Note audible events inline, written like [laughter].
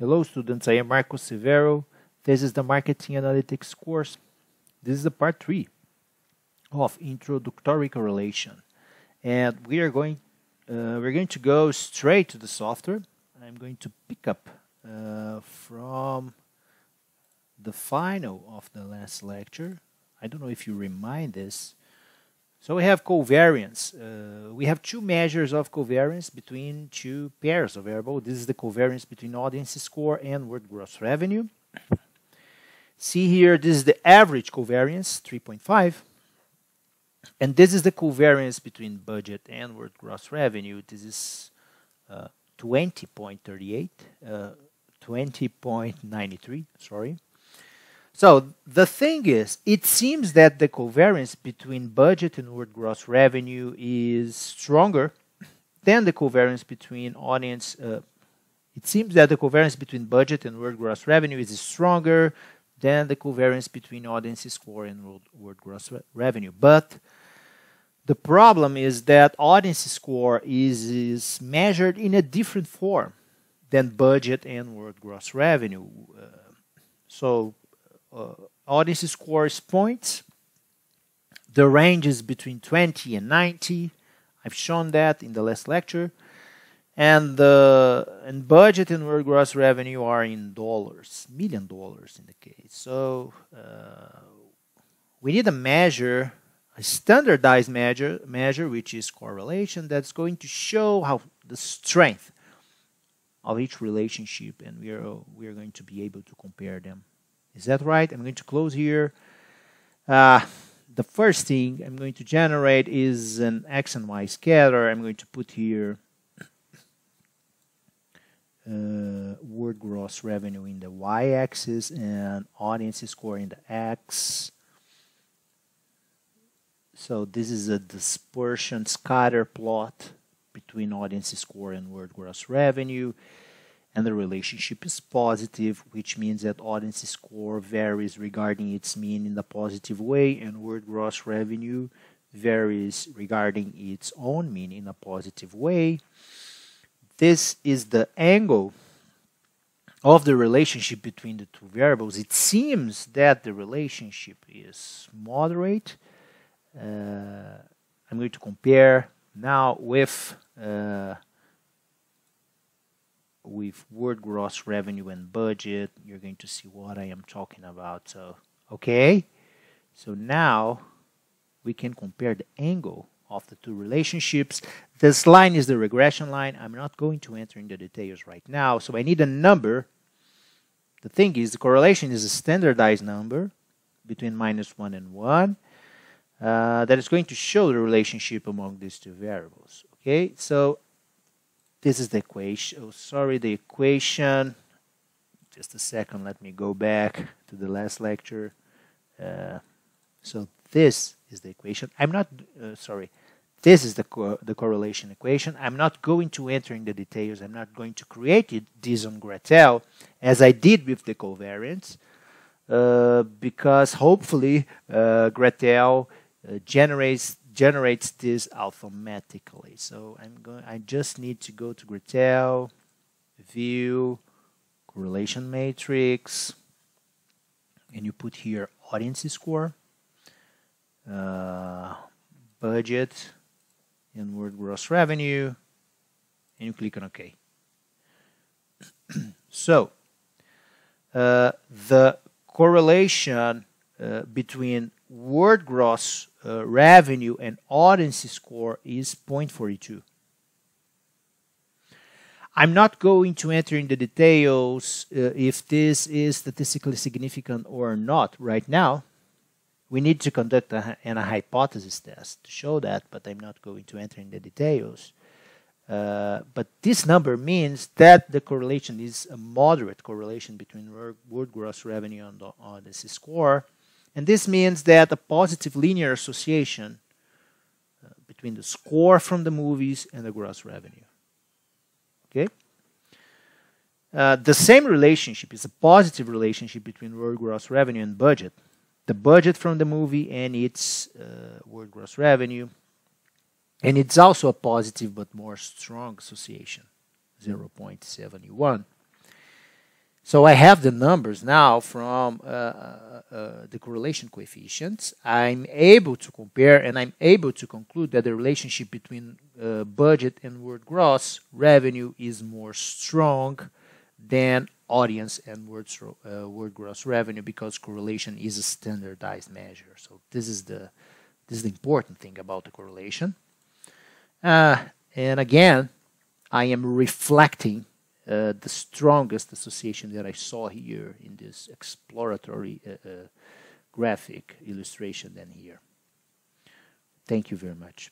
Hello students, I am Marco Severo. This is the Marketing Analytics course. This is the part 3 of Introductory Correlation. And we are going uh, we're going to go straight to the software. I'm going to pick up uh, from the final of the last lecture. I don't know if you remind this, so we have covariance. Uh, we have two measures of covariance between two pairs of variables. This is the covariance between audience score and word gross revenue. See here, this is the average covariance, 3.5. And this is the covariance between budget and word gross revenue. This is uh, 20.38, uh, 20.93, sorry. So the thing is, it seems that the covariance between budget and word gross revenue is stronger than the covariance between audience. Uh, it seems that the covariance between budget and word gross revenue is stronger than the covariance between audience score and word, word gross re revenue. But the problem is that audience score is, is measured in a different form than budget and word gross revenue. Uh, so audience scores points. The range is between 20 and 90. I've shown that in the last lecture. And the and budget and gross revenue are in dollars, million dollars in the case. So uh, we need a measure, a standardized measure, measure which is correlation that's going to show how the strength of each relationship, and we are we are going to be able to compare them. Is that right? I'm going to close here. Uh, the first thing I'm going to generate is an X and Y scatter. I'm going to put here uh, word gross revenue in the y-axis and audience score in the x. So this is a dispersion scatter plot between audience score and word gross revenue and the relationship is positive, which means that audience score varies regarding its mean in a positive way, and word gross revenue varies regarding its own mean in a positive way. This is the angle of the relationship between the two variables. It seems that the relationship is moderate. Uh, I'm going to compare now with uh, with word gross revenue and budget, you're going to see what I am talking about. So, okay. So now we can compare the angle of the two relationships. This line is the regression line. I'm not going to enter in the details right now. So I need a number. The thing is, the correlation is a standardized number between minus 1 and 1 uh, that is going to show the relationship among these two variables. Okay, so this is the equation. Oh, sorry, the equation. Just a second, let me go back to the last lecture. Uh, so this is the equation. I'm not, uh, sorry, this is the, co the correlation equation. I'm not going to enter in the details. I'm not going to create it, this on Gretl as I did with the covariance uh, because hopefully uh, Gretl uh, generates generates this automatically. So I'm going. I just need to go to Gretl, View, Correlation Matrix, and you put here Audience Score, uh, Budget, and Word Gross Revenue, and you click on OK. [clears throat] so uh, the correlation uh, between word gross uh, revenue and audience score is 0.42. I'm not going to enter in the details uh, if this is statistically significant or not right now. We need to conduct a, a hypothesis test to show that, but I'm not going to enter in the details. Uh, but this number means that the correlation is a moderate correlation between word gross revenue and the audience score and this means that a positive linear association uh, between the score from the movies and the gross revenue. Okay? Uh, the same relationship is a positive relationship between word gross revenue and budget. The budget from the movie and its uh, word gross revenue. And it's also a positive but more strong association, 0.71. So I have the numbers now from uh, uh, uh, the correlation coefficients. I'm able to compare and I'm able to conclude that the relationship between uh, budget and word gross revenue is more strong than audience and word, uh, word gross revenue because correlation is a standardized measure. So this is the this is the important thing about the correlation. Uh, and again, I am reflecting uh, the strongest association that I saw here in this exploratory uh, uh, graphic illustration than here. Thank you very much.